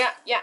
야, 야.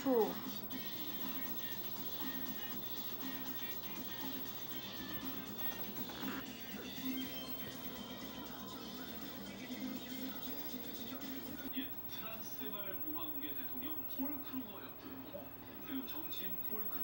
3초 트란스발 공화국의 대통령 폴 크루거였고요. 그 정치인 폴 크루거.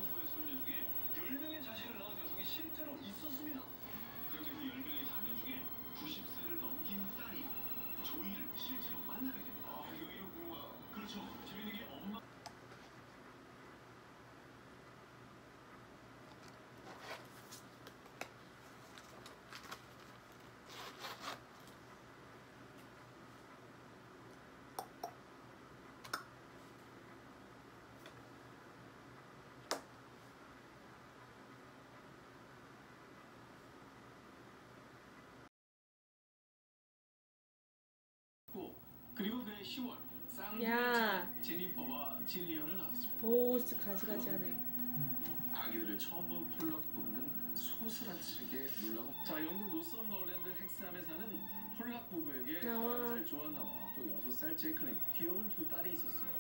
야. 제니퍼와 질리언을 낳았습니다. 보스 가지가지하네. 아기들을 처음 본 폴락 부부는 소스라치게 놀라고 자 영국 노선벌랜드 헥스함에 사는 폴락 부부에게 나와. 11살 조안나와 또 6살 제클린 귀여운 두 딸이 있었습니다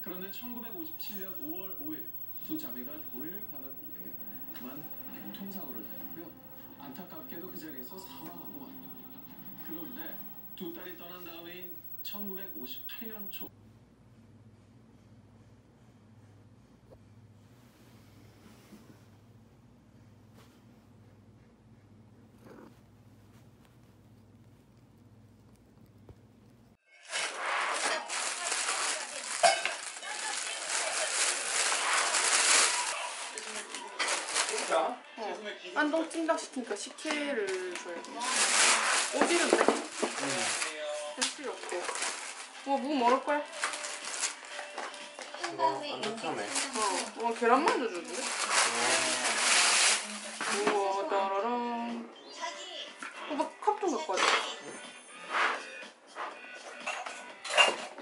그런데 1957년 5월 5일 두 자매가 교회를 가던 길에 그만 교통사고를 당했고요 안타깝게도 그 자리에서 사망하고 맙니다 그런데 두 딸이 떠난 다음인 1958년 초 어. 안동 찜닭 시키니까 식혜를 줘야 돼. 오지는데? 할 필요 없고. 와, 무 먹을 거야? 완벽하네. 어, 와, 계란만두 주는데? 우와, 따라랑. 오빠 컵좀 갖고 와줘.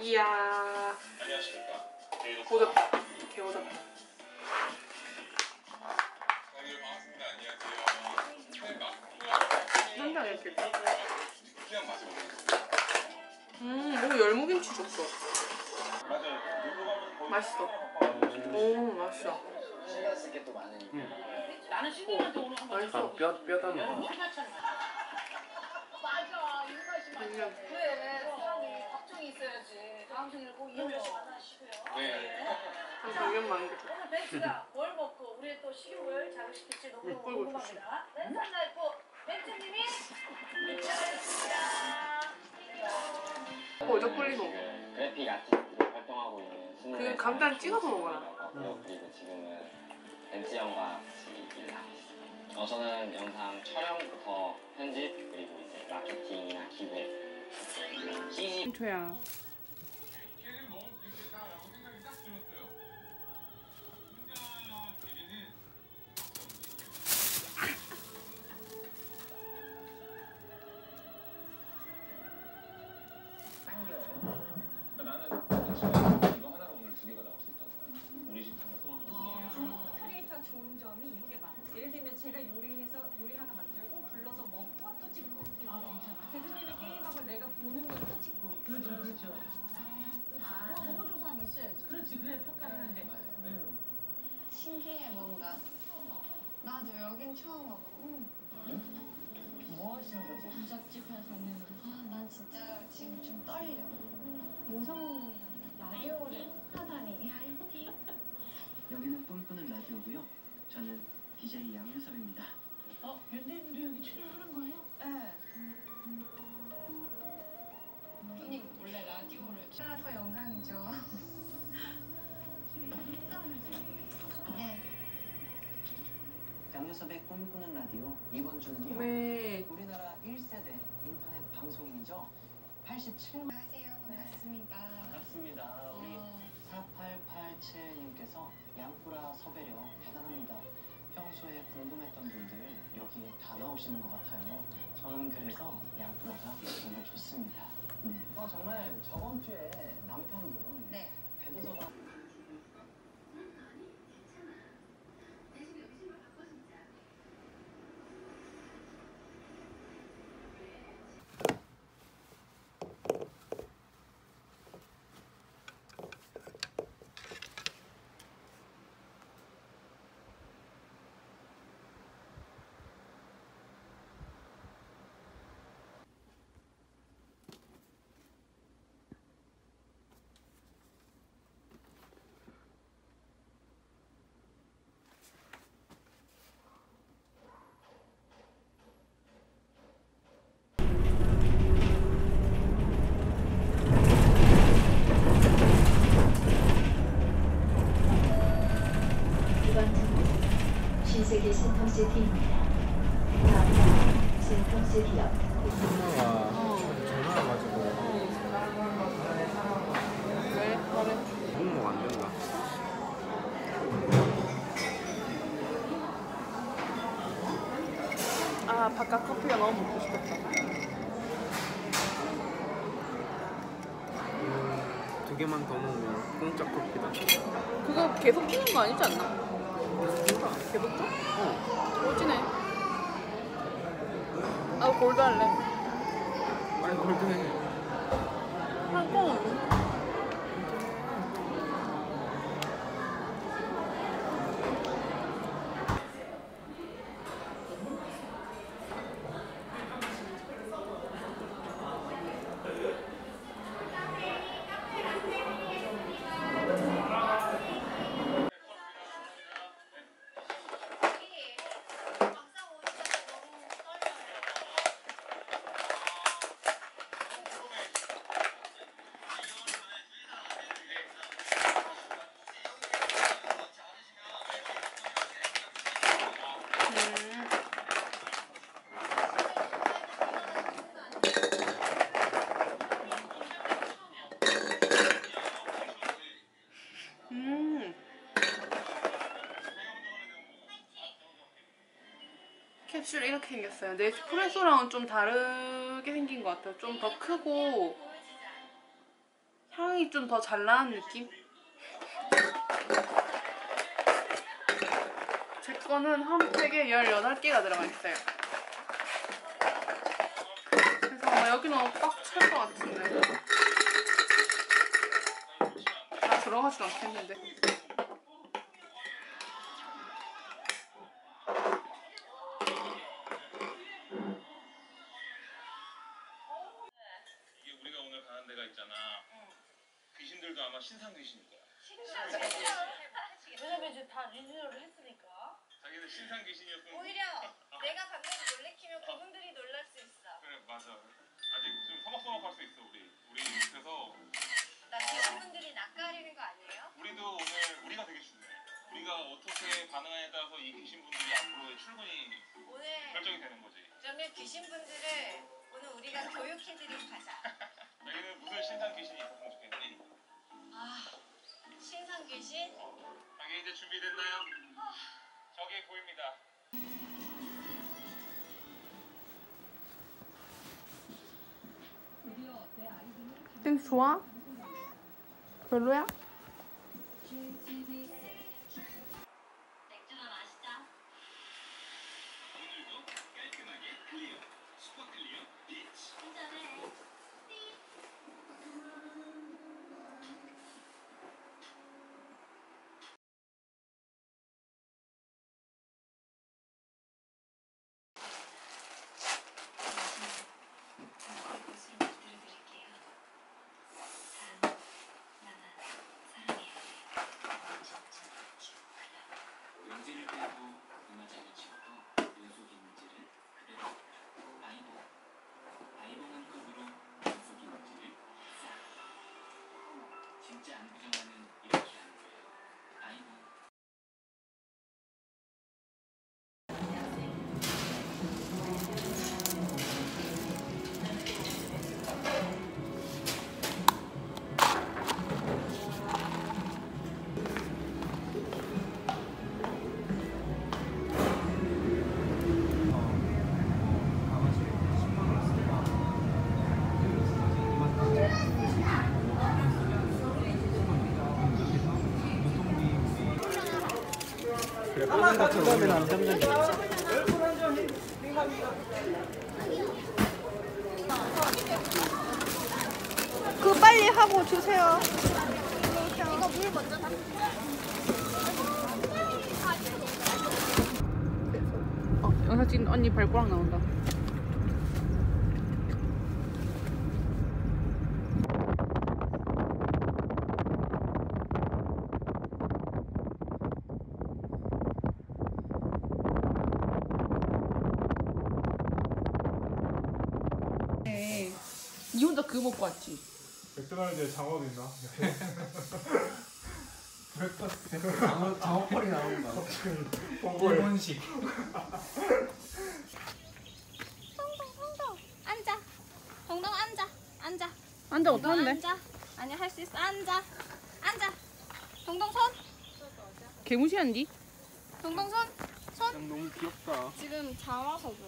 이야, 안녕하십니까. 오졌다. 개 오졌다. 다들 반갑습니다. 안녕하세요. 네, 마스크가 한장 이렇게. 음, 오, 열무김치 줬어. 맛있어. 오, 맛있어. 오늘 한번 맛있어. 아, 뼈, 뼈다 먹어. 네. 한 작년 만게 줘. 오늘 벤츠가 뭘 먹고 우리의 또 식욕을 자극시킬지 꿀, 궁금합니다 왼손 날고 벤츠님이 입장하셨습니다 어, 저 꿀리노. 지금 그래픽 아티스트로 활동하고 있는 그살 감탄 찍어서 먹어라. 친구고요. 그리고 지금은 벤츠 형과 같이 일을 하고 있어요. 어, 저는 영상 촬영부터 편집 그리고 이제 마케팅이나 기획, CG 초야. 뭔가 나도 여긴 처음 와봐 뭐 하시는 거지? 부잣집에서 있는 아 난 진짜 지금 좀 떨려 요성님이랑 라디오를 하다니 여기는 꿈꾸는 라디오고요. 저는 DJ 양유섭입니다. 어? 연대님도 여기 출연하는 거예요? 네 형님 원래 라디오를 하나 더 영광이죠 네 양유섭의 꿈꾸는 라디오 이번 주는요. 왜? 우리나라 1세대 인터넷 방송인이죠. 87만 안녕하세요 반갑습니다 반갑습니다. 우리 어, 4887님께서 양꾸라 섭외력 대단합니다. 평소에 궁금했던 분들 여기에 다 나오시는 것 같아요. 저는 그래서 양꾸라가 정말 좋습니다. 음. 어 정말 저번 주에 남편분 네 대도서관 신세계 신통시티입니다. 다음은 신통시티역. 엄마가 전화 와가지고 왜? 말해. 공목 안 된다. 아 바깥 커피가 너무 먹고 싶었다. 두 개만 더 먹으면 공짜 커피다. 그거 계속 끼는 거 아니지 않나? 줘? 어. 오지네. 아 골드 할래. 빨리 골드해. 한꺼 음. 음. 캡슐 이렇게 생겼어요. 네스프레소랑은 좀 다르게 생긴 것 같아요. 좀 더 크고 향이 좀 더 잘 나는 느낌? 제 거는 한 팩에 18개가 들어가 있어요. 그래서 아마 여기는 꽉찰것 같은데. 다 들어가진 않겠는데. 이게 우리가 오늘 가는 데가 있잖아. 귀신들도 아마 신상 귀신일 거야. 왜냐면 이제 다 리뉴얼을 했으니까. 자기는 신상 귀신이었으면 오히려 내가 방금 놀래키면 그분들이 놀랄 수 있어. 그래 맞아. 아직 좀 서먹서먹할 수 있어 우리. 우리 그래서 나 그분들이 낯가리는 거 아니에요? 우리도 오늘 우리가 되게 중요해. 우리가 어떻게 반응하냐에 따라서 이 귀신 분들이 앞으로의 출근이 오늘 결정이 되는 거지. 그러면 귀신분들을 오늘 우리가 교육해드리고 가자. 자기는 무슨 신상 귀신이 있었으면 좋겠니? 아, 신상 귀신? 자기 이제 준비됐나요? 저기 보입니다. 땡 좋아? 별로야? 진짜 안정적이야. 그거 빨리 하고 주세요. 어, 영상 찍는 언니 발꼬락 나온다. 그거 먹고 왔지? 맥도날드에 장어도 있나? 장어펄이 나오는 거 일본식. 동동 동동 앉아. 동동 앉아. 앉아. 앉아 동동 어떡한데? 앉아. 아니 할 수 있어. 앉아. 앉아. 동동 손. 개무시한디? 동동 손. 손. 너무 귀엽다. 지금 자와서 그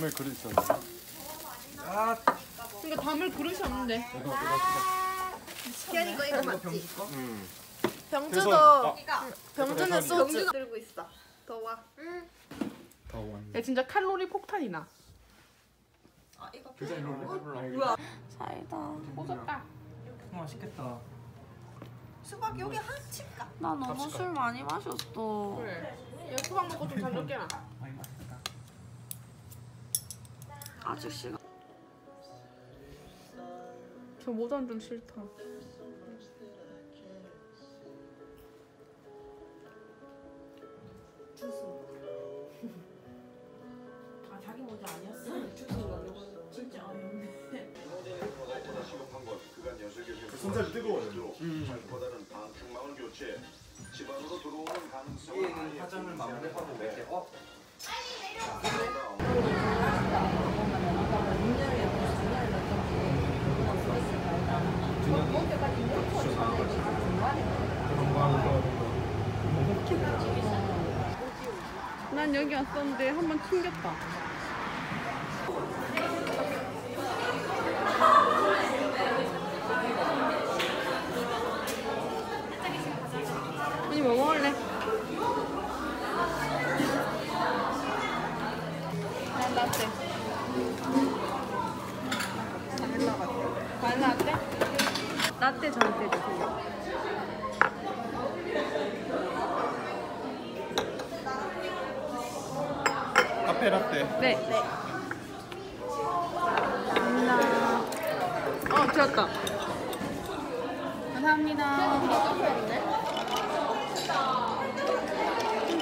담을 그릇 있어야 돼 그러니까 담을 그릇이 없는데 이거 이거 기현이 거 이거 맞지? 응 병주도 아, 병주는 대선이. 소주 들고 있어. 더워. 더 원. 야 진짜 칼로리 폭탄이 나 아 이거 디자인 롤 해볼라 사이다. 꽂았다 맛있겠다 수박 여기 한 칩까? 나 너무 술 많이 마셨어. 그래 야 수박 먹고 좀잘 먹게나 많이 맛있다 시간. 저 모자는 좀 싫다 아 자기 모자 아니었어? 주스 넣으려고 진짜. 손살이 뜨거워요. 보다는 방충망을 교체. 집안으로 들어오는 가능성을 얘는 화장을 마무리하고 이렇게 어? 난 여기 왔었는데 한 번 튕겼다 언니 뭐 먹을래? 난 라떼 바닐라 라떼? 라떼 저한테 주세요 카페 라떼 네. 네. 감사합니다. 어, 되었다. 감사합니다.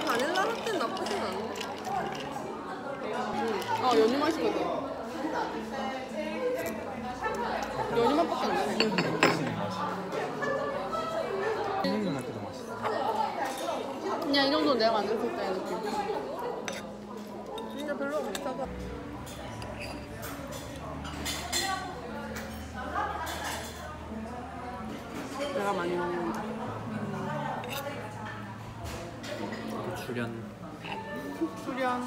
바닐라 라떼 나쁘진 않은데. 어, 연유 맛이거든. 연유 맛밖에 안 나네. 맛있어 그냥 이 정도는 내가 만들었을 때의 느낌. 진짜 별로 없어. 내 출연 출연.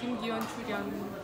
김기현 출연.